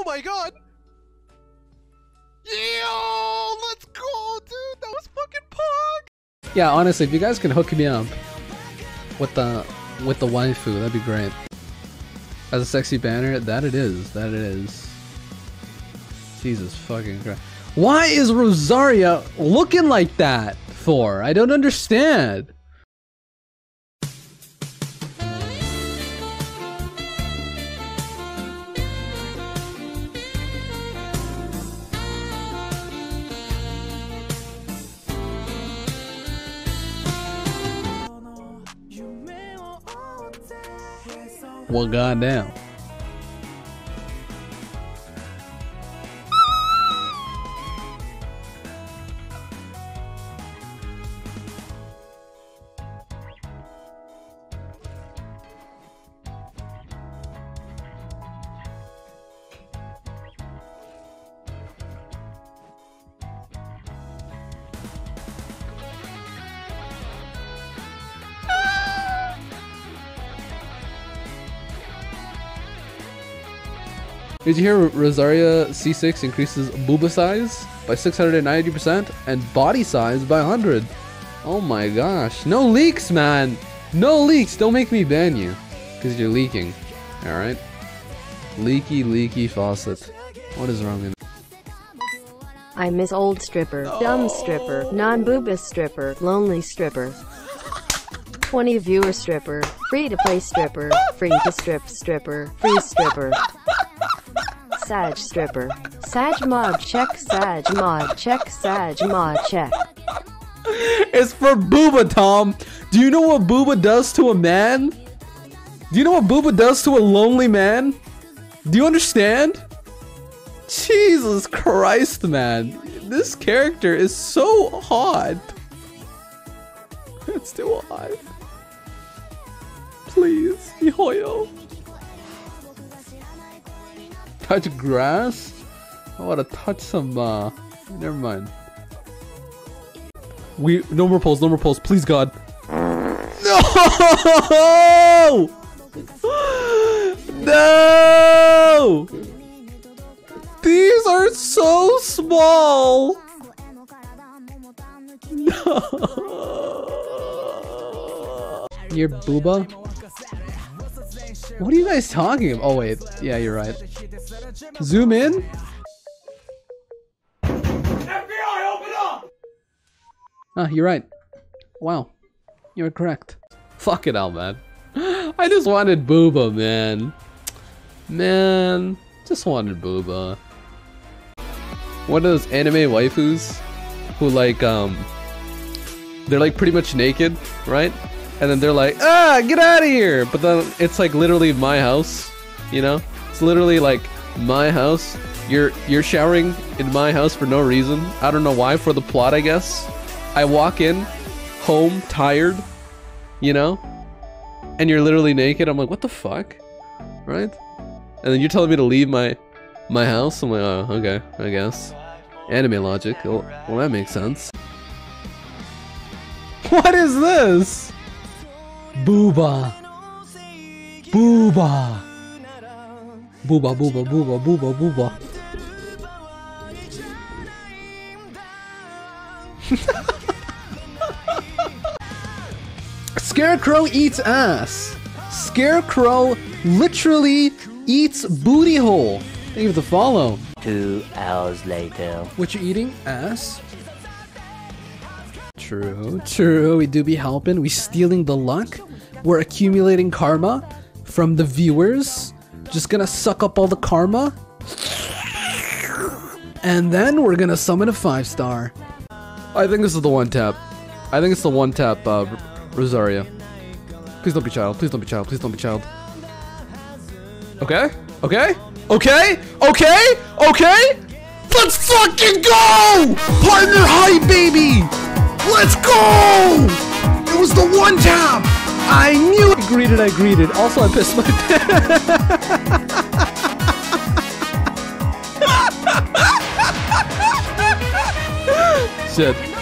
Oh my god! Yo, let's go, dude. That was fucking pog. Yeah, honestly, if you guys can hook me up with the with the waifu, that'd be great. As a sexy banner, that it is. That it is. Jesus fucking Christ. Why is Rosaria looking like that for? I don't understand. Well, goddamn. Did you hear Rosaria C6 increases booba size by 690% and body size by 100? Oh my gosh. No leaks, man! No leaks! Don't make me ban you. Because you're leaking. Alright? Leaky, leaky faucet. What is wrong with I miss old stripper, dumb stripper, non-booba stripper, lonely stripper. 20 viewer stripper, free to play stripper, free to strip stripper, free stripper. Sag stripper. Sag mod check, Sag mod check, Sag mod check. It's for Booba, Tom! Do you know what Booba does to a man? Do you know what Booba does to a lonely man? Do you understand? Jesus Christ, man. This character is so hot. It's too hot. Please, Mihoyo. Touch grass? I wanna touch some, uh... Never mind. We... No more polls, no more polls, please God. No! No! These are so small! No! Your booba? What are you guys talking about? Oh wait, yeah, you're right. Zoom in? FBI, open up! Ah, you're right. Wow. You're correct. Fuck it all, man. I just wanted Booba, man. Man, just wanted Booba. One of those anime waifus who like, um, they're like pretty much naked, right? And then they're like, ah, get out of here! But then it's like literally my house, you know? It's literally like my house. You're you're showering in my house for no reason. I don't know why. For the plot, I guess. I walk in, home, tired, you know, and you're literally naked. I'm like, what the fuck, right? And then you're telling me to leave my my house. I'm like, oh, okay, I guess. Anime logic. Well, well that makes sense. What is this? Booba. Booba. Booba, booba, booba, booba, booba. Scarecrow eats ass. Scarecrow literally eats booty hole. Thank you for the follow. Two hours later. What you eating? Ass? True, true. We do be helping. We stealing the luck. We're accumulating karma from the viewers. Just gonna suck up all the karma. And then we're gonna summon a five star. I think this is the one tap. I think it's the one tap, uh, Rosaria. Please don't be Childe. Please don't be Childe. Please don't be Childe. Okay? Okay? Okay? Okay? Okay? Let's fucking go! Partner hype, baby! Let's go! It was the one tap! I greeted, I greeted. Also, I pissed my pants. Shit.